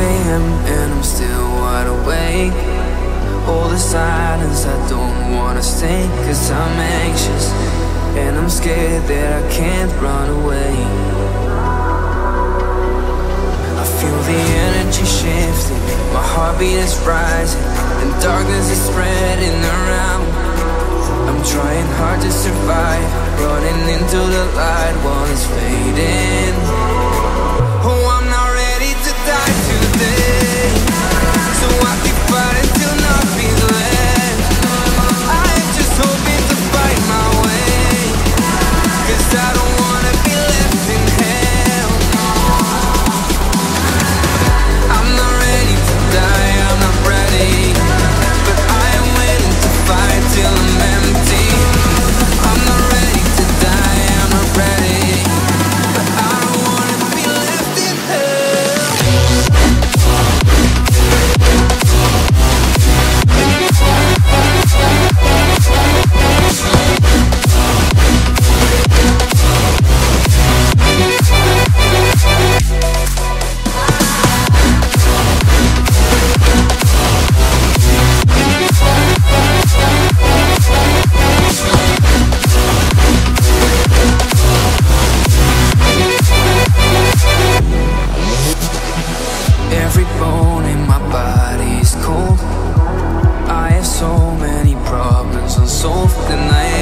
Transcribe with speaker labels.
Speaker 1: a.m. and I'm still wide awake. All the silence, I don't wanna stay. Cause I'm anxious and I'm scared that I can't run away. I feel the energy shifting, my heartbeat is rising, and darkness is spreading around. I'm trying hard to survive, running into the light. alone and my body's cold. I have so many problems unsolved and I